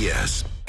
CBS.